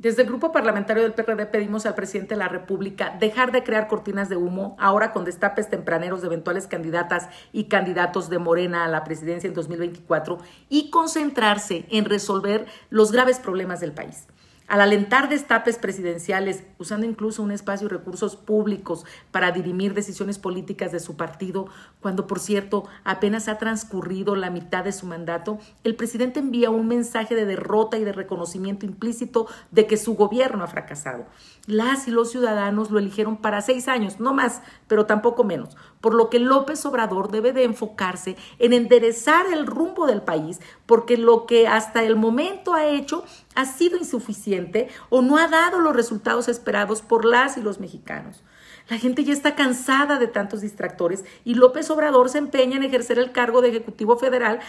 Desde el grupo parlamentario del PRD pedimos al presidente de la República dejar de crear cortinas de humo ahora con destapes tempraneros de eventuales candidatas y candidatos de Morena a la presidencia en 2024 y concentrarse en resolver los graves problemas del país al alentar destapes presidenciales, usando incluso un espacio y recursos públicos para dirimir decisiones políticas de su partido, cuando por cierto apenas ha transcurrido la mitad de su mandato, el presidente envía un mensaje de derrota y de reconocimiento implícito de que su gobierno ha fracasado. Las y los ciudadanos lo eligieron para seis años, no más, pero tampoco menos, por lo que López Obrador debe de enfocarse en enderezar el rumbo del país, porque lo que hasta el momento ha hecho ha sido insuficiente o no ha dado los resultados esperados por las y los mexicanos. La gente ya está cansada de tantos distractores y López Obrador se empeña en ejercer el cargo de Ejecutivo Federal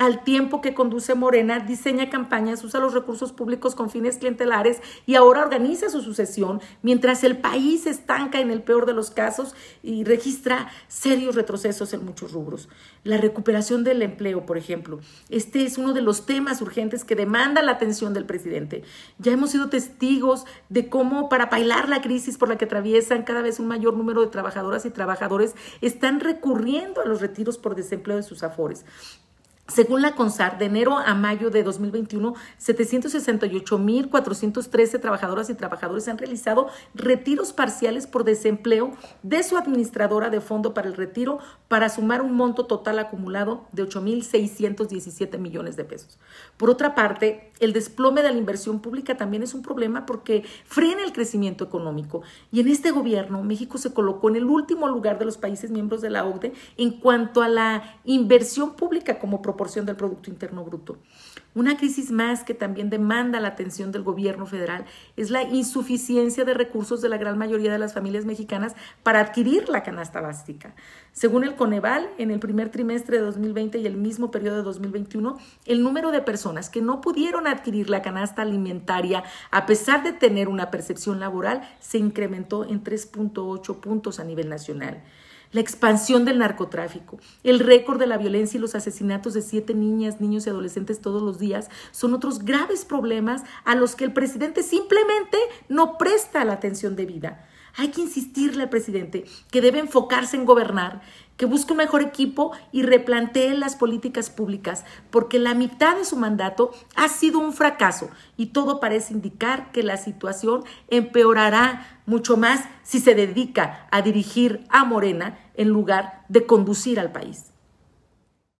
al tiempo que conduce Morena, diseña campañas, usa los recursos públicos con fines clientelares y ahora organiza su sucesión, mientras el país estanca en el peor de los casos y registra serios retrocesos en muchos rubros. La recuperación del empleo, por ejemplo. Este es uno de los temas urgentes que demanda la atención del presidente. Ya hemos sido testigos de cómo para bailar la crisis por la que atraviesan cada vez un mayor número de trabajadoras y trabajadores están recurriendo a los retiros por desempleo de sus afores. Según la CONSAR, de enero a mayo de 2021, 768.413 trabajadoras y trabajadores han realizado retiros parciales por desempleo de su administradora de fondo para el retiro para sumar un monto total acumulado de 8.617 millones de pesos. Por otra parte, el desplome de la inversión pública también es un problema porque frena el crecimiento económico. Y en este gobierno, México se colocó en el último lugar de los países miembros de la OCDE en cuanto a la inversión pública como proporción del Producto Interno Bruto. Una crisis más que también demanda la atención del gobierno federal es la insuficiencia de recursos de la gran mayoría de las familias mexicanas para adquirir la canasta básica. Según el Coneval, en el primer trimestre de 2020 y el mismo periodo de 2021, el número de personas que no pudieron adquirir la canasta alimentaria a pesar de tener una percepción laboral se incrementó en 3.8 puntos a nivel nacional la expansión del narcotráfico, el récord de la violencia y los asesinatos de siete niñas, niños y adolescentes todos los días son otros graves problemas a los que el presidente simplemente no presta la atención debida. Hay que insistirle al presidente que debe enfocarse en gobernar, que busque un mejor equipo y replantee las políticas públicas, porque la mitad de su mandato ha sido un fracaso y todo parece indicar que la situación empeorará mucho más si se dedica a dirigir a Morena en lugar de conducir al país.